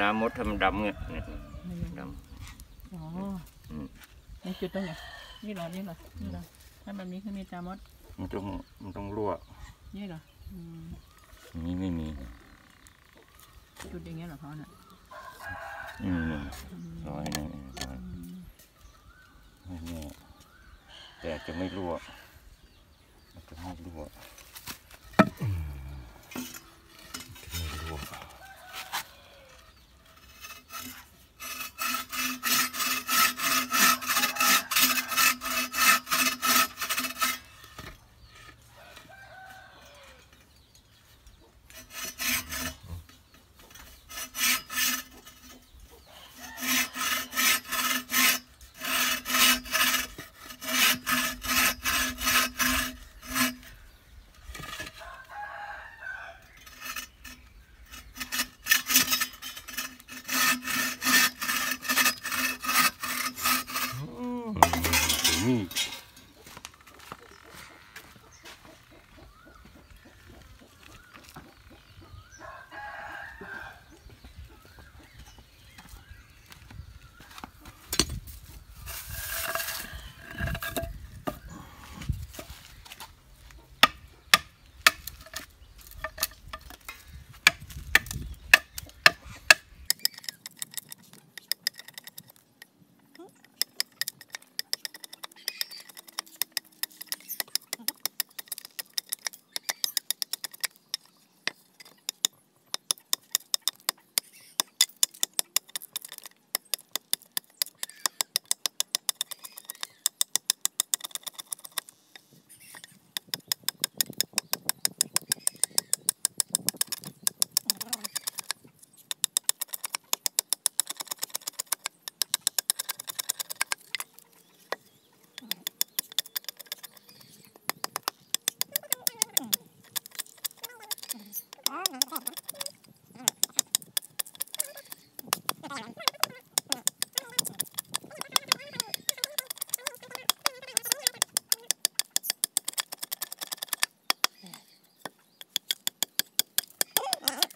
นจะมีตามดทำดำเนี่ยเนี่ยดำอ๋ออืมนี่จุดตรงไหนนี่เหรอนี่เหรอนี่เหรอถ้าแบบนี้คือมีตามด มันต้องมันต้องรั่วนี่เหรออืมอันนี้ไม่มี จุดอย่างเงี้ยเหรอเขาน่ะอืมซอยนั่นเองซอยไม่แน่แต่จะไม่รั่วมันจะไม่รั่ว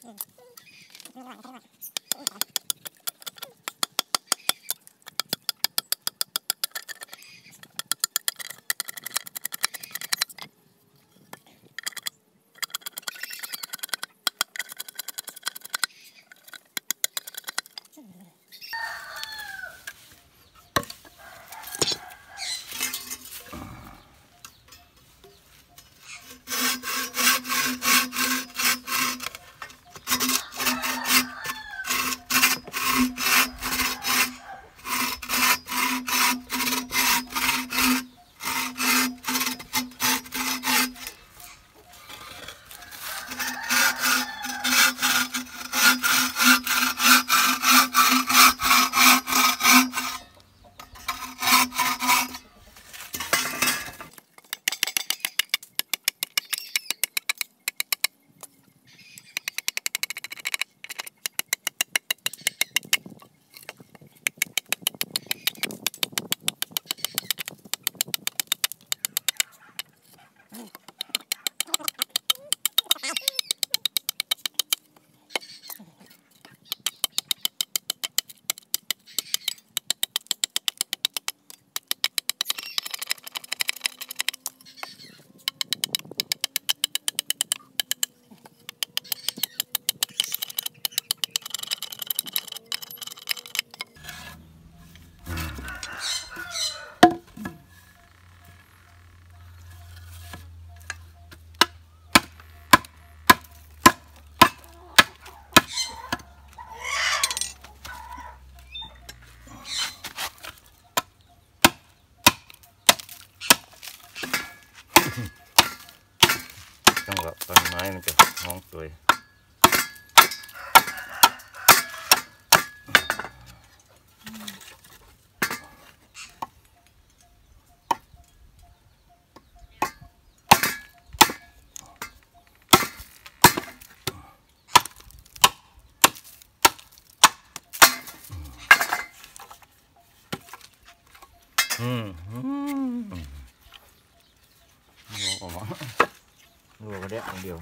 จั รัวก็ได้อันเดียว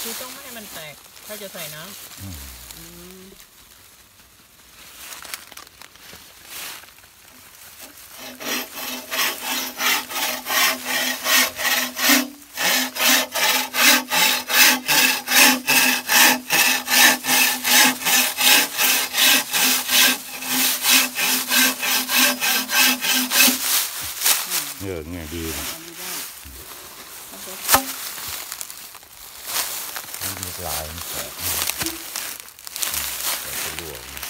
คือต้องไม่ให้มันแตก ถ้าจะใส่น้ำ เออเนี่ยดีนะอันนี้ได้แล้วก็มีลายมันแตกนะแต่จะรั่วนะ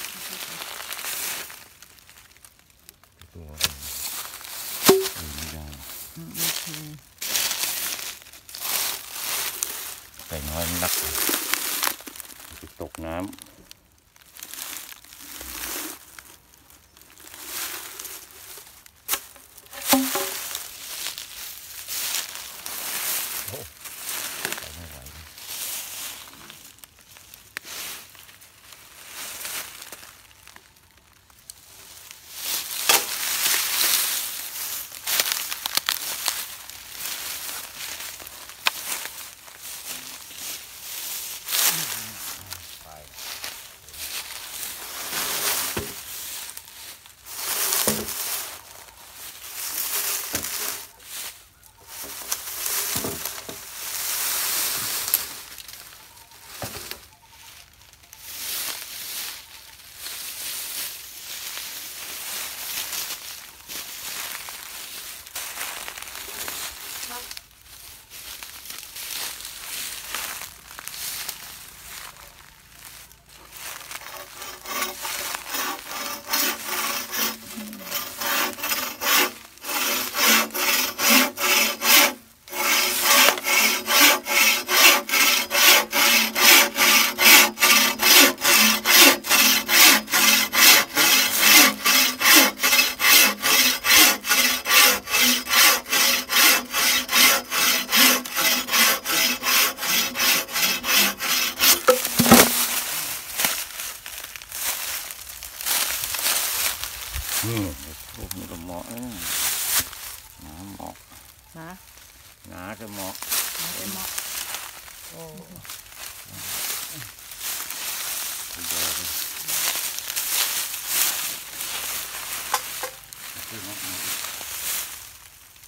รั่วอืมไม่ได้อืมโอเคใส่น้อยมันนักจะตกน้ำ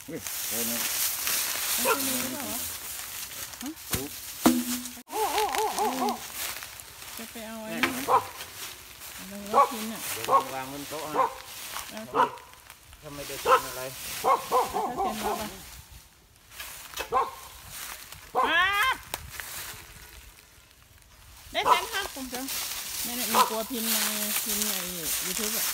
Ui, đây này. Ô ô ô ô ô. Cho pe ao ấy. Đừng có chín à. Đừng vàng lên chỗ ha. Sao mày để tiền ở đây? Sao tiền vào đây? จ้ะแม่เนี่ยมีตัวพิมพ์ในพิมพ์ในยูทูบอ่ะ